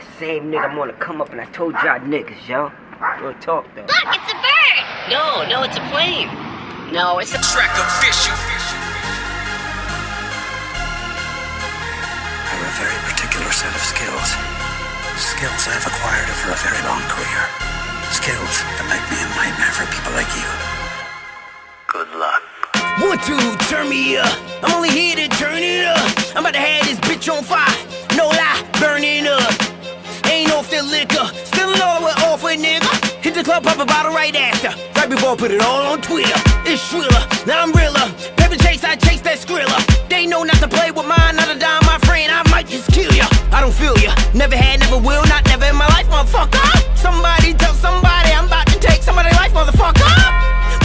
I'm that same nigga I'm gonna come up and I told y'all niggas, yo. Real talk though. Look, it's a bird! No, no, it's a plane. No, it's a Track official. I have a very particular set of skills. Skills I've acquired over a very long career. Skills that make me a nightmare for people like you. Good luck. One, two, turn me up. I'm only here to turn it up. I'm about to have this bitch on fire. No lie, burning up. The liquor. Still all the way off a nigga. Hit the club, pop a bottle right after. Right before I put it all on Twitter. It's Shriller, now I'm realer. Paper chase, I chase that skrilla. They know not to play with mine, not a dime, my friend. I might just kill ya. I don't feel ya. Never had, never will, not never in my life, motherfucker. Somebody tell somebody I'm about to take somebody's life, motherfucker.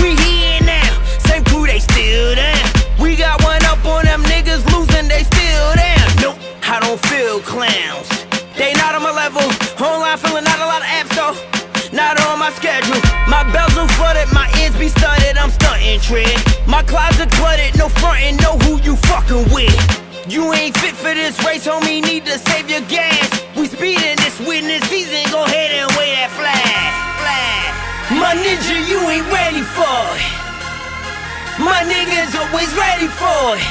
We here now. Same crew, they still down. We got one up on them niggas losing, they still down. Nope, I don't feel clowns. They not on my level. Online feeling not a lot of apps though. Not on my schedule. My bells are flooded, my ears be studded. I'm stunting trick. My closet cluttered, no frontin', know who you fucking with. You ain't fit for this race, homie. Need to save your gas. We speeding this witness season. Go ahead and wave that flag. Flag. My ninja, you ain't ready for it. My niggas always ready for it.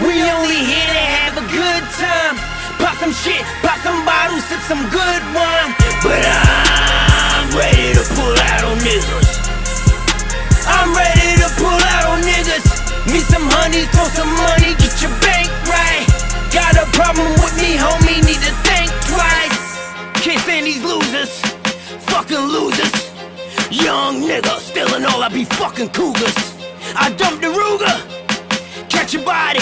We only here to have a good time. Some shit, pop some bottles, sip some good wine. But I'm ready to pull out on niggas. I'm ready to pull out on niggas. Me some honeys, throw some money, get your bank right. Got a problem with me, homie, need to think twice. Can't stand these losers, fucking losers. Young nigga, stealing all I be fucking cougars. I dumped the Ruger, catch your body.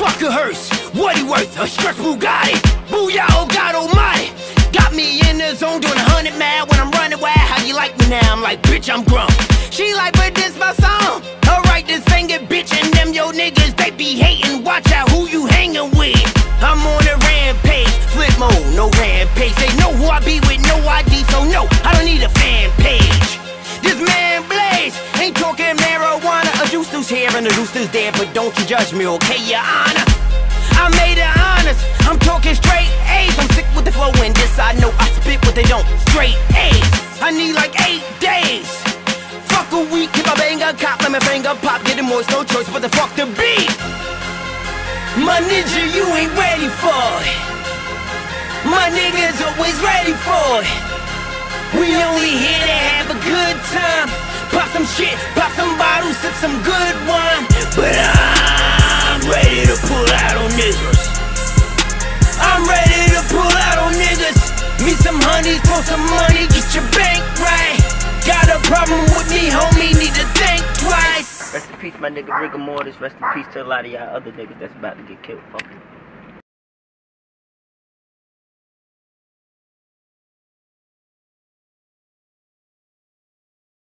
Fuck a hearse, what he worth? A stretch Bugatti. Booyah, oh God almighty. Got me in the zone doing a hundred mad when I'm running wild. How you like me now? I'm like, bitch, I'm grown. She like, but this my song. Alright, then sing it, bitch, and them yo niggas, they be hating. Watch out who you hanging with. I'm on a rampage, flip mode, no rampage. They know who I be with, no ID, so no, I don't need a fan page. This man Blaze ain't talking marijuana. A juice here and a juice there, but don't you judge me, okay, your honor? I made it honest. I'm talking straight A's. I'm sick with the flow and this I know I spit what they don't. Straight A's. I need like eight days. Fuck a week, keep my banger cop, let my finger pop, get it moist, no choice but the fuck the beat. My ninja, you ain't ready for it. My niggas always ready for it. We only here to have a good time. Pop some shit, pop some bottles, sip some good wine. But I'm niggas. I'm ready to pull out on niggas. Me some honeys, throw some money, get your bank right. Got a problem with me, homie, need to think twice. Rest in peace, my nigga rigor mortis. Rest in peace to a lot of y'all other niggas that's about to get killed. Fuck.